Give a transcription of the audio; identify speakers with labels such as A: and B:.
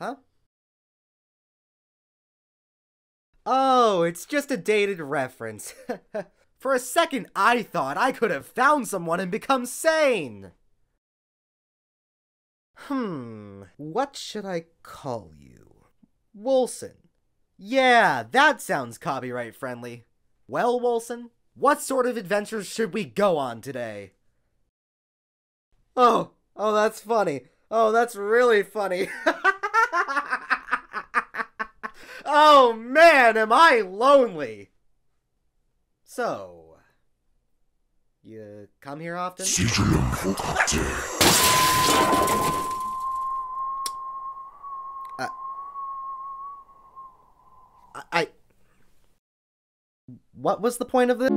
A: Huh? Oh, it's just a dated reference. For a second, I thought I could have found someone and become sane. Hmm, what should I call you? Wilson. Yeah, that sounds copyright friendly. Well, Wilson, what sort of adventures should we go on today? Oh, oh, that's funny. Oh, that's really funny. oh man, am I lonely! So, you come here often? Uh, I, I. What was the point of this?